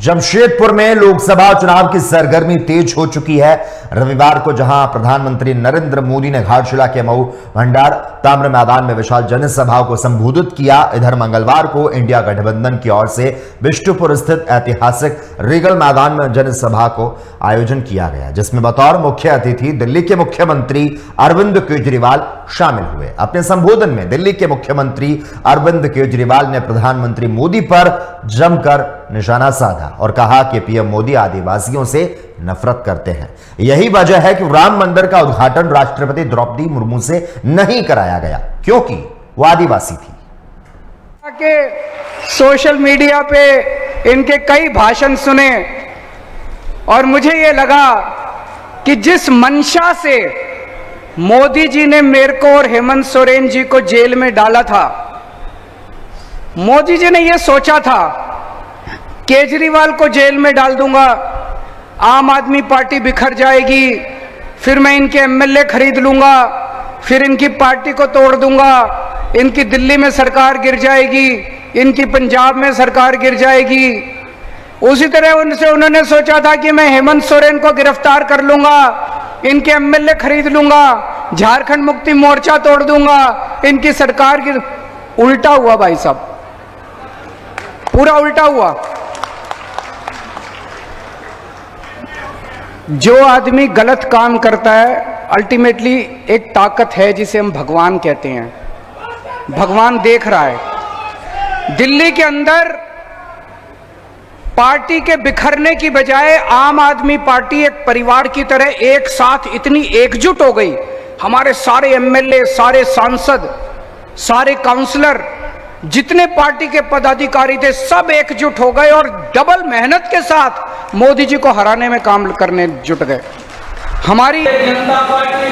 जमशेदपुर में लोकसभा चुनाव की सरगर्मी तेज हो चुकी है। रविवार को जहाँ प्रधानमंत्री नरेंद्र मोदी ने घाटशिला के मऊ भंडार ताम्र मैदान में विशाल जनसभा को संबोधित किया, इधर मंगलवार को इंडिया गठबंधन की ओर से विष्णुपुर स्थित ऐतिहासिक रिगल मैदान में जनसभा को आयोजन किया गया, जिसमें बतौर मुख्य अतिथि दिल्ली के मुख्यमंत्री अरविंद केजरीवाल शामिल हुए। अपने संबोधन में दिल्ली के मुख्यमंत्री अरविंद केजरीवाल ने प्रधानमंत्री मोदी पर जमकर निशाना साधा और कहा कि पीएम मोदी आदिवासियों से नफरत करते हैं। यही वजह है कि राम मंदिर का उद्घाटन राष्ट्रपति द्रौपदी मुर्मू से नहीं कराया गया, क्योंकि वो आदिवासी थी। के सोशल मीडिया पे इनके कई भाषण सुने और मुझे ये लगा कि जिस मंशा से मोदी जी ने मेरे को और हेमंत सोरेन जी को जेल में डाला था। मोदी जी ने यह सोचा था, केजरीवाल को जेल में डाल दूँगा, आम आदमी पार्टी बिखर जाएगी, फिर मैं इनके एमएलए खरीद लूँगा, फिर इनकी पार्टी को तोड़ दूँगा, इनकी दिल्ली में सरकार गिर जाएगी, इनकी पंजाब में सरकार गिर जाएगी। उसी तरह उनसे उन्होंने सोचा था कि मैं हेमंत सोरेन को गिरफ़्तार कर लूँगा, इनके एमएलए खरीद लूँगा झारखंड मुक्ति मोर्चा तोड़ दूँगा। इनकी सरकार की उल्टा हुआ भाई साहब। पूरा उल्टा हुआ। जो आदमी गलत काम करता है अल्टीमेटली एक ताकत है जिसे हम भगवान कहते हैं। भगवान देख रहा है। दिल्ली के अंदर पार्टी के बिखरने की बजाय आम आदमी पार्टी एक परिवार की तरह एक साथ इतनी एकजुट हो गई। हमारे सारे एमएलए सारे सांसद, सारे काउंसलर जितने पार्टी के पदाधिकारी थे, सब एकजुट हो गए और डबल मेहनत के साथ मोदी जी को हराने में काम करने जुट गए। हमारी जनता पार्टी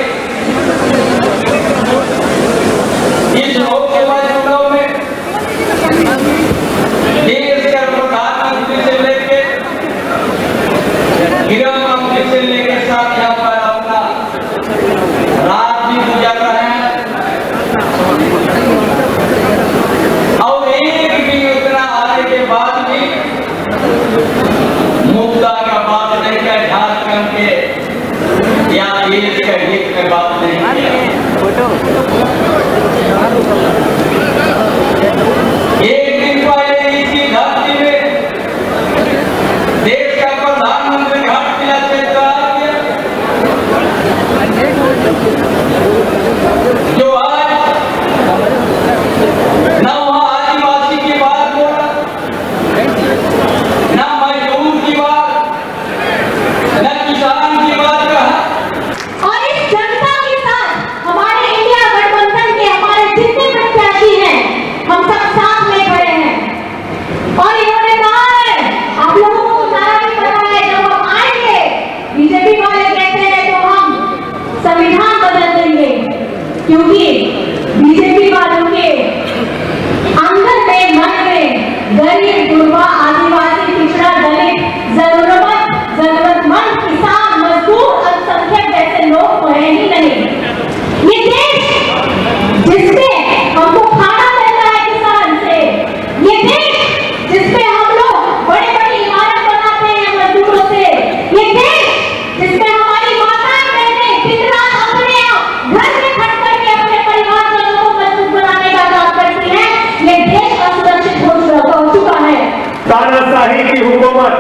तानाशाही की हुकूमत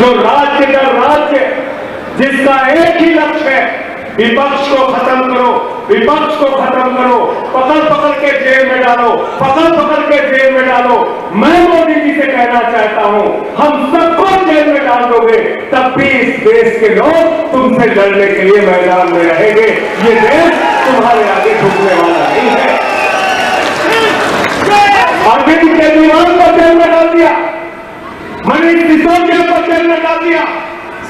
जो राज्य का राज्य जिसका एक ही लक्ष्य है विपक्ष को खत्म करो विपक्ष को खत्म करो पकड़ पकड़ के जेल में डालो पकड़ पकड़ के जेल में डालो। मैं मोदी जी से कहना चाहता हूँ हम सबको जेल में डाल दोगे? तब भी इस देश के लोग तुमसे लड़ने के लिए मैदान में रहेंगे। ये देश तुम्हारे आगे झुकने वाला नहीं है। अरविंद केजरीवाल को जेल में डाल दिया। सिसोदिया को जेल में डाल दिया,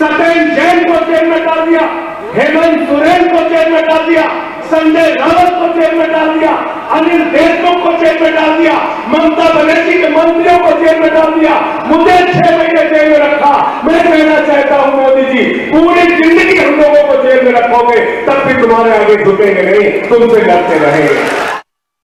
सत्येन जैन को जेल में डाल दिया, हेमंत सोरेन को जेल में डाल दिया, संजय रावत को जेल में डाल दिया, अनिल देशमुख को जेल में डाल दिया, ममता बनर्जी के मंत्रियों को जेल में डाल दिया, मुझे छह महीने जेल में रखा। मैं कहना चाहता हूँ मोदी जी, पूरी ज़िंदगी हम लोगों को जेल में रखोगे, तब भी तुम्हारे आगे झुकेंगे नहीं, तुमसे लड़ते रहेंगे।